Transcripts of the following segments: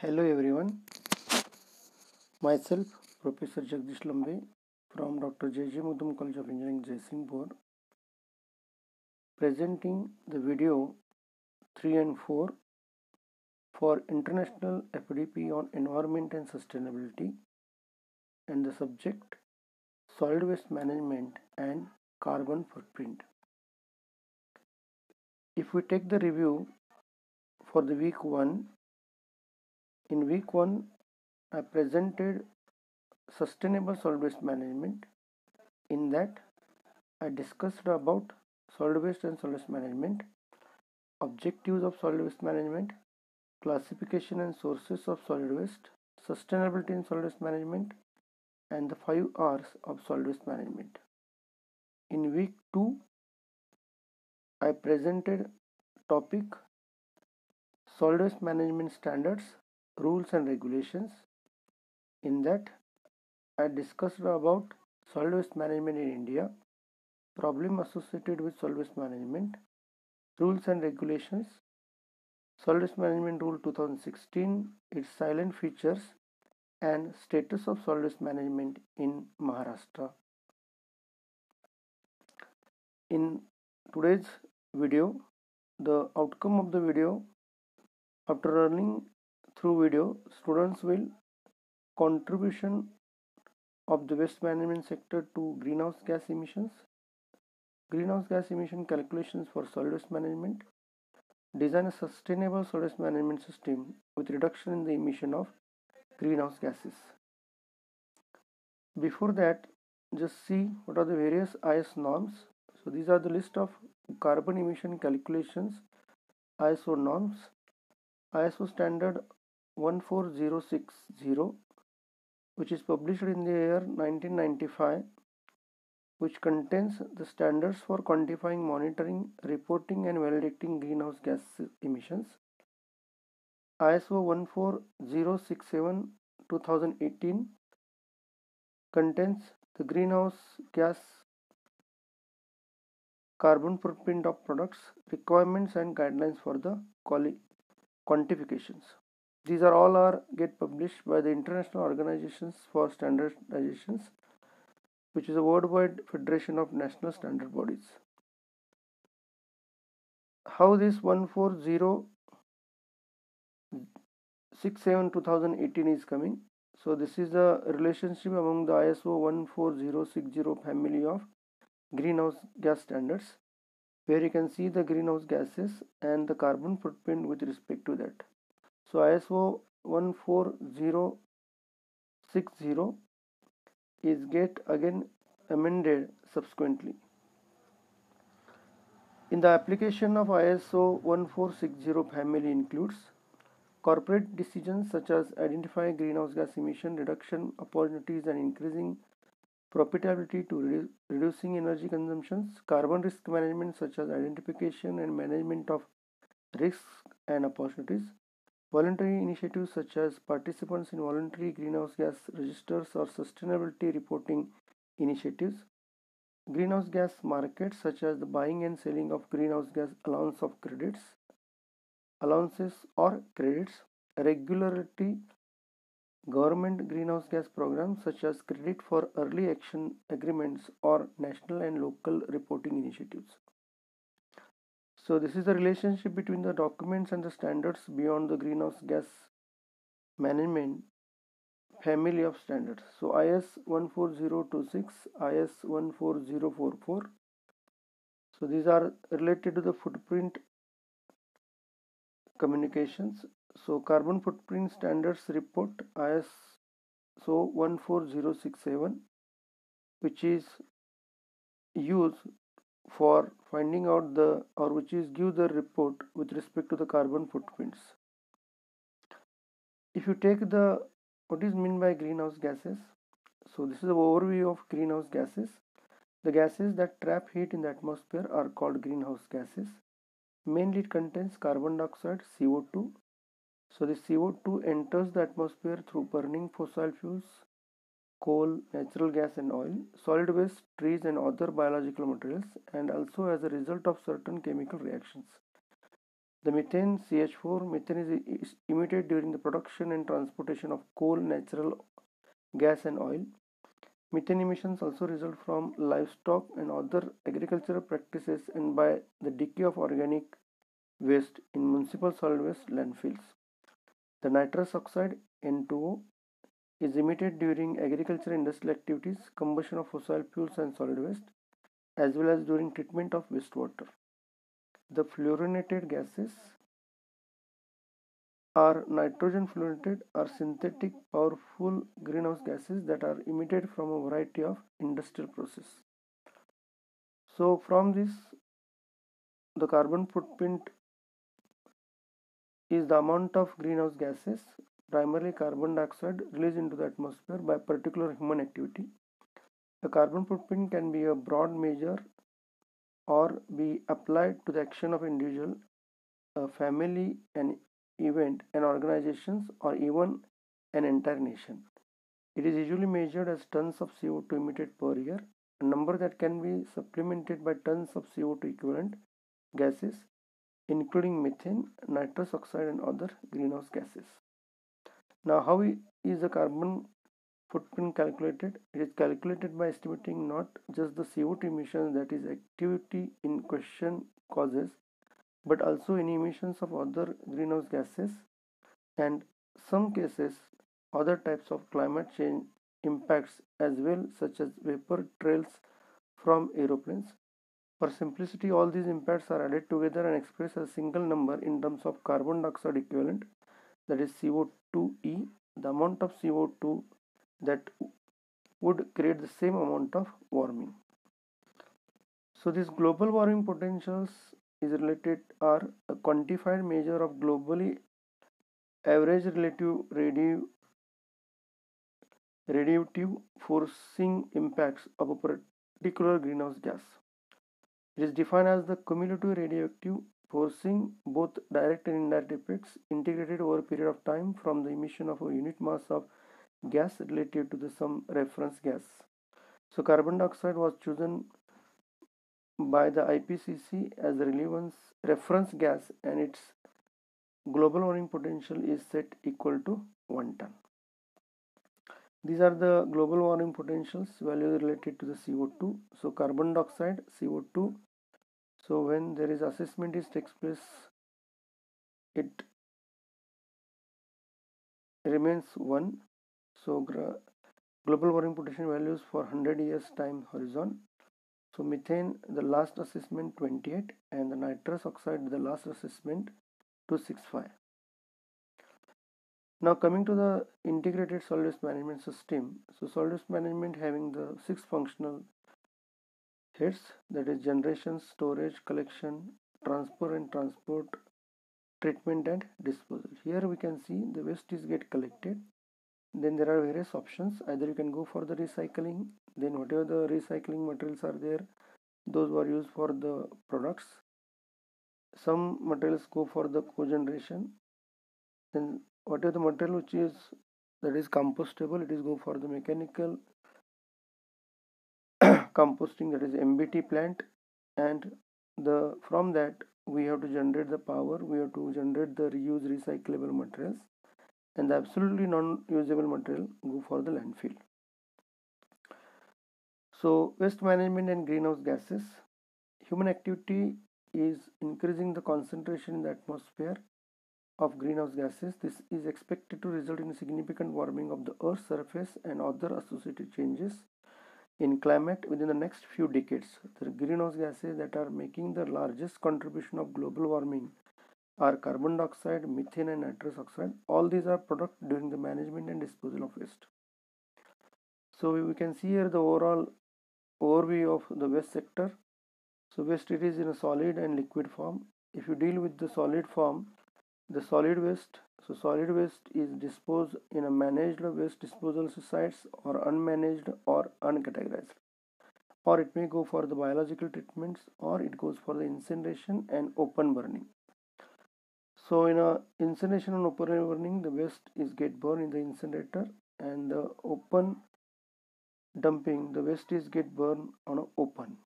Hello everyone. Myself, Professor Jagdish Lambe from Dr. J.J. Magdum College of Engineering, Jaisinghpur, presenting the video 3 and 4 for International FDP on Environment and Sustainability and the subject Solid Waste Management and Carbon Footprint. If we take the review for the week 1 in week 1, I presented sustainable solid waste management. In that, I discussed about solid waste and solid waste management, objectives of solid waste management, classification and sources of solid waste, sustainability in solid waste management, and the 5 R's of solid waste management. In week 2, I presented topic solid waste management standards rules and regulations. In that, I discussed about solid waste management in India, problem associated with solid waste management, rules and regulations, solid waste management rule 2016, its silent features, and status of solid waste management in Maharashtra. In today's video, the outcome of the video after learning through video, students will contribution of the waste management sector to greenhouse gas emissions, greenhouse gas emission calculations for solid waste management, design a sustainable solid waste management system with reduction in the emission of greenhouse gases. Before that, just see what are the various IS norms. So these are the list of carbon emission calculations ISO norms. ISO standard 14060 which is published in the year 1995 which contains the standards for quantifying monitoring reporting and validating greenhouse gas emissions. ISO 14067 2018 contains the greenhouse gas carbon footprint of products requirements and guidelines for the quantifications these are all are get published by the international organizations for standardizations which is a worldwide federation of national standard bodies. How this 14067 2018 is coming? So this is the relationship among the iso 14060 family of greenhouse gas standards where you can see the greenhouse gases and the carbon footprint with respect to that so ISO 14060 is get again amended subsequently. In the application of ISO 1460 family includes corporate decisions such as identifying greenhouse gas emission reduction opportunities and increasing profitability to redu reducing energy consumptions, carbon risk management such as identification and management of risks and opportunities, Voluntary initiatives such as participants in voluntary greenhouse gas registers or sustainability reporting initiatives. Greenhouse gas markets such as the buying and selling of greenhouse gas allowance of credits, allowances or credits. Regularity government greenhouse gas programs such as credit for early action agreements or national and local reporting initiatives. So this is the relationship between the documents and the standards beyond the greenhouse gas management family of standards. So IS 14026, IS 14044. So these are related to the footprint communications. So carbon footprint standards report IS so 14067 which is used for finding out the or which is give the report with respect to the carbon footprints. If you take the what is mean by greenhouse gases so this is the overview of greenhouse gases. The gases that trap heat in the atmosphere are called greenhouse gases. Mainly it contains carbon dioxide co2 so the co2 enters the atmosphere through burning fossil fuels coal, natural gas and oil, solid waste, trees and other biological materials and also as a result of certain chemical reactions. The methane CH4 methane is emitted during the production and transportation of coal, natural gas and oil. Methane emissions also result from livestock and other agricultural practices and by the decay of organic waste in municipal solid waste landfills. The nitrous oxide N2O is emitted during agricultural industrial activities, combustion of fossil fuels and solid waste, as well as during treatment of wastewater. The fluorinated gases are nitrogen fluorinated are synthetic powerful greenhouse gases that are emitted from a variety of industrial processes. So from this the carbon footprint is the amount of greenhouse gases primarily carbon dioxide released into the atmosphere by particular human activity. The carbon footprint can be a broad measure or be applied to the action of individual, a family, an event, an organizations, or even an entire nation. It is usually measured as tons of CO2 emitted per year, a number that can be supplemented by tons of CO2 equivalent gases, including methane, nitrous oxide, and other greenhouse gases. Now, how is the carbon footprint calculated? It is calculated by estimating not just the CO2 emissions that is activity in question causes, but also any emissions of other greenhouse gases and some cases other types of climate change impacts as well such as vapor trails from aeroplanes. For simplicity, all these impacts are added together and expressed as a single number in terms of carbon dioxide equivalent that is CO2e, the amount of CO2 that would create the same amount of warming. So this global warming potentials is related are a quantified measure of globally average relative radio radiative forcing impacts of a particular greenhouse gas. It is defined as the cumulative radioactive forcing both direct and indirect effects integrated over a period of time from the emission of a unit mass of gas relative to the some reference gas. So carbon dioxide was chosen by the IPCC as relevance reference gas and its global warming potential is set equal to 1 ton. These are the global warming potentials values related to the CO2. So carbon dioxide, CO2 so when there is assessment is takes place it remains 1 so global warming potential values for 100 years time horizon. So methane the last assessment 28 and the nitrous oxide the last assessment 265 now coming to the integrated solid waste management system. So solid waste management having the six functional heads that is generation storage collection transfer and transport treatment and disposal. Here we can see the waste is get collected. Then there are various options. Either you can go for the recycling then whatever the recycling materials are there those were used for the products. Some materials go for the cogeneration. Then whatever the material which is that is compostable it is go for the mechanical composting that is MBT plant and the from that we have to generate the power we have to generate the reuse recyclable materials and the absolutely non-usable material go for the landfill. So waste management and greenhouse gases human activity is increasing the concentration in the atmosphere of greenhouse gases. This is expected to result in significant warming of the earth's surface and other associated changes in climate within the next few decades. The greenhouse gases that are making the largest contribution of global warming are carbon dioxide, methane and nitrous oxide. All these are products during the management and disposal of waste. So we can see here the overall overview of the waste sector. So waste it is in a solid and liquid form. If you deal with the solid form, the solid waste so solid waste is disposed in a managed waste disposal sites or unmanaged or uncategorized. Or it may go for the biological treatments or it goes for the incineration and open burning. So in a incineration and open burning the waste is get burned in the incinerator and the open dumping the waste is get burned on open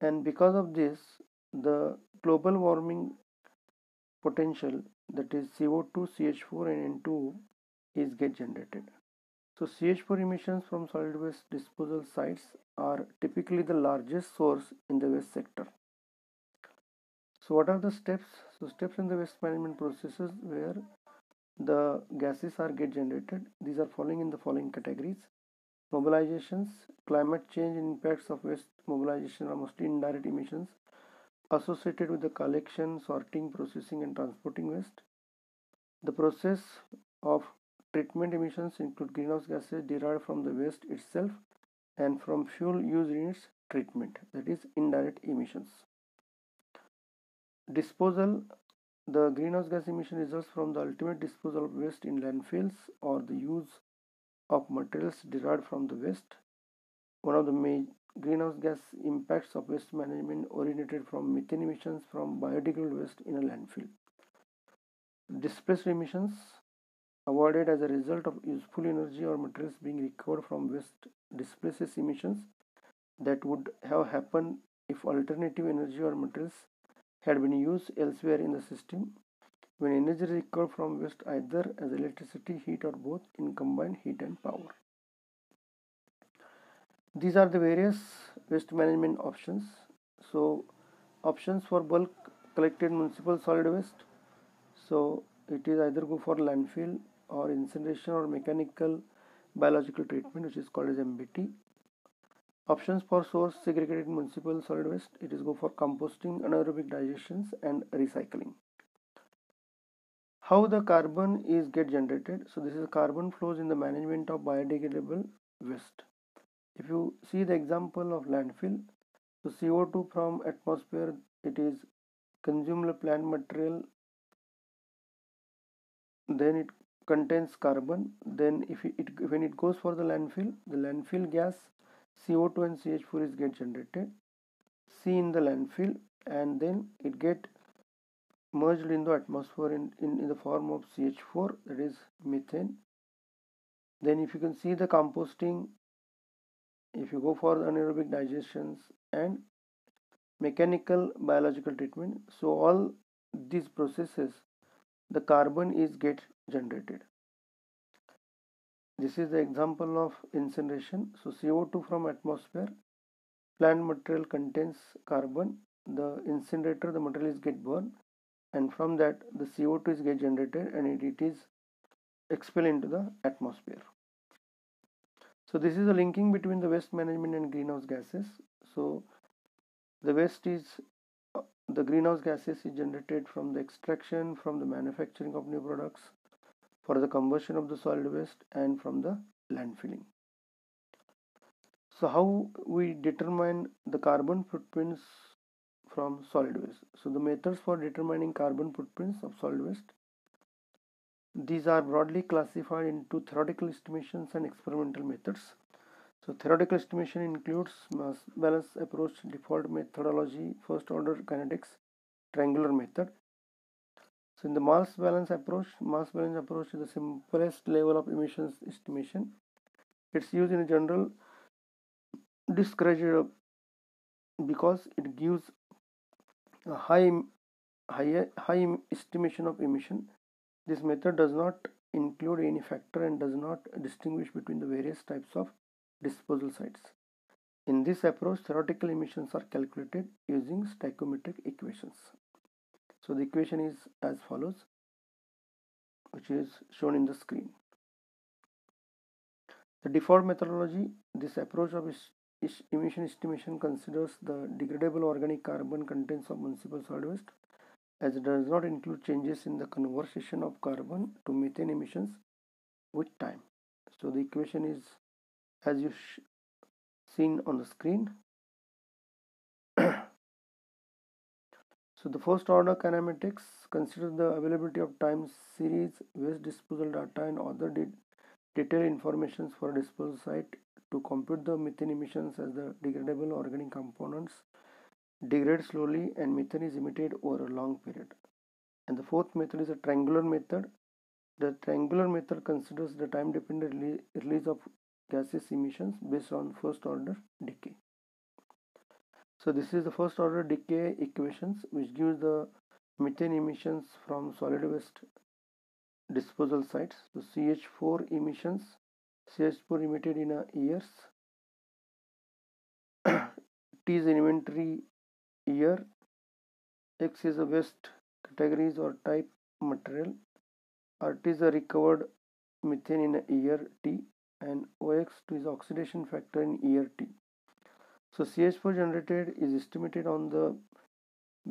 and because of this the global warming potential that is CO2, CH4 and N2 is get generated. So CH4 emissions from solid waste disposal sites are typically the largest source in the waste sector. So what are the steps? So steps in the waste management processes where the gases are get generated. These are falling in the following categories. Mobilizations, climate change impacts of waste mobilization are mostly indirect emissions associated with the collection, sorting, processing and transporting waste. The process of treatment emissions include greenhouse gases derived from the waste itself and from fuel used in its treatment that is indirect emissions. Disposal the greenhouse gas emission results from the ultimate disposal of waste in landfills or the use of materials derived from the waste. One of the main greenhouse gas impacts of waste management originated from methane emissions from biodegradable waste in a landfill. Displaced emissions avoided as a result of useful energy or materials being recovered from waste displaces emissions that would have happened if alternative energy or materials had been used elsewhere in the system when energy recovered from waste either as electricity, heat or both in combined heat and power. These are the various waste management options. So options for bulk collected municipal solid waste. So it is either go for landfill or incineration or mechanical biological treatment which is called as MBT. Options for source segregated municipal solid waste it is go for composting, anaerobic digestions and recycling. How the carbon is get generated? So this is carbon flows in the management of biodegradable waste. If you see the example of landfill, so CO2 from atmosphere it is consumable plant material then it contains carbon then if it, when it goes for the landfill the landfill gas CO2 and CH4 is get generated C in the landfill and then it get merged in the atmosphere in, in, in the form of CH4 that is methane. Then if you can see the composting if you go for anaerobic digestions and mechanical biological treatment so all these processes the carbon is get generated. This is the example of incineration. So co2 from atmosphere plant material contains carbon the incinerator the material is get burned and from that the co2 is get generated and it, it is expelled into the atmosphere so this is the linking between the waste management and greenhouse gases. So the waste is uh, the greenhouse gases is generated from the extraction from the manufacturing of new products for the combustion of the solid waste and from the landfilling. So how we determine the carbon footprints from solid waste? So the methods for determining carbon footprints of solid waste these are broadly classified into theoretical estimations and experimental methods. So theoretical estimation includes mass balance approach, default methodology, first order kinetics, triangular method. So in the mass balance approach, mass balance approach is the simplest level of emissions estimation. It's used in a general discouraged because it gives a high high high estimation of emission this method does not include any factor and does not distinguish between the various types of disposal sites. In this approach, theoretical emissions are calculated using stoichiometric equations. So the equation is as follows, which is shown in the screen. The default methodology, this approach of emission estimation considers the degradable organic carbon contents of municipal solid waste as it does not include changes in the conversion of carbon to methane emissions with time. So the equation is as you seen on the screen. so the first order kinematics considers the availability of time series, waste disposal data and other de detailed information for a disposal site to compute the methane emissions as the degradable organic components degrade slowly and methane is emitted over a long period. And the fourth method is a triangular method. The triangular method considers the time dependent release of gaseous emissions based on first order decay. So this is the first order decay equations which gives the methane emissions from solid waste disposal sites. So CH4 emissions, CH4 emitted in a years. T is inventory year. X is a waste categories or type material. RT is a recovered methane in year T and OX2 is oxidation factor in year T. So CH4 generated is estimated on the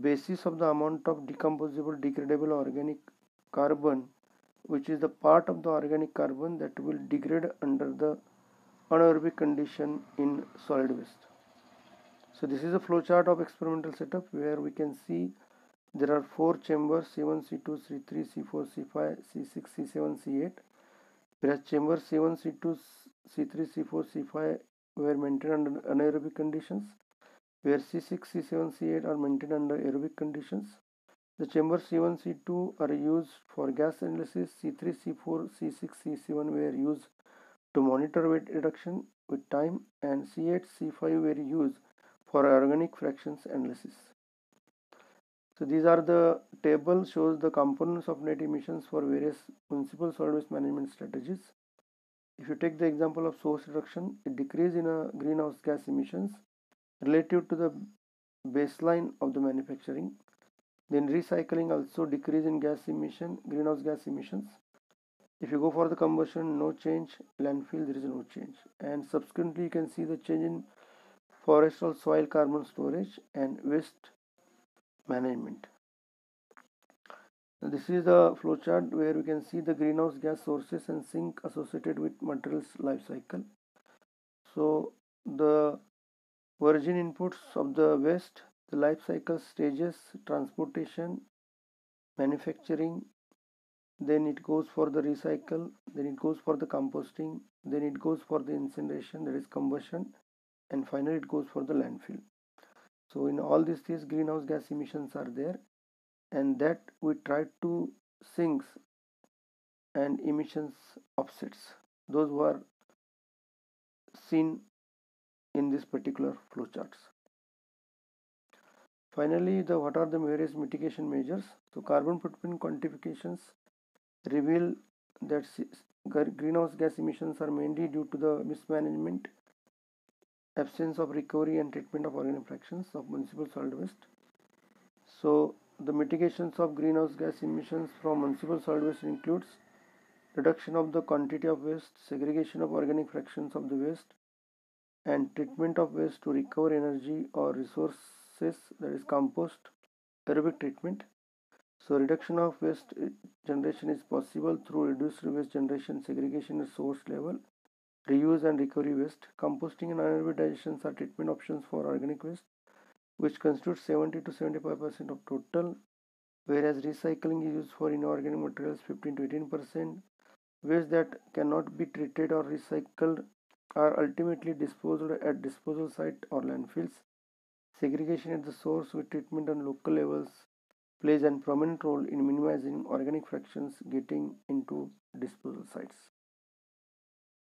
basis of the amount of decomposable degradable organic carbon which is the part of the organic carbon that will degrade under the anaerobic condition in solid waste. So this is a flowchart of experimental setup where we can see there are four chambers C1, C2, C3, C4, C5, C6, C7, C8 whereas chambers C1, C2, C3, C4, C5 were maintained under anaerobic conditions where C6, C7, C8 are maintained under aerobic conditions. The chambers C1, C2 are used for gas analysis, C3, C4, C6, C7 were used to monitor weight reduction with time and C8, C5 were used for organic fractions analysis. So these are the table shows the components of net emissions for various municipal solid waste management strategies. If you take the example of source reduction, a decrease in a greenhouse gas emissions relative to the baseline of the manufacturing. Then recycling also decrease in gas emission, greenhouse gas emissions. If you go for the combustion, no change. Landfill, there is no change. And subsequently, you can see the change in forestal soil carbon storage and waste management. This is the flowchart where we can see the greenhouse gas sources and sink associated with materials life cycle. So the virgin inputs of the waste, the life cycle stages, transportation, manufacturing, then it goes for the recycle, then it goes for the composting, then it goes for the incineration, that is combustion, and finally it goes for the landfill. So in all these these greenhouse gas emissions are there and that we try to sinks and emissions offsets. Those who are seen in this particular flowcharts. Finally, the what are the various mitigation measures? So carbon footprint quantifications reveal that greenhouse gas emissions are mainly due to the mismanagement, absence of recovery and treatment of organic fractions of municipal solid waste. So the mitigations of greenhouse gas emissions from municipal solid waste includes reduction of the quantity of waste, segregation of organic fractions of the waste, and treatment of waste to recover energy or resources that is compost aerobic treatment so reduction of waste generation is possible through reduced waste generation segregation at source level reuse and recovery waste composting and anaerobic digestion are treatment options for organic waste which constitutes 70 to 75 percent of total whereas recycling is used for inorganic materials 15 to 18 percent waste that cannot be treated or recycled are ultimately disposed at disposal site or landfills. Segregation at the source with treatment on local levels plays a prominent role in minimizing organic fractions getting into disposal sites.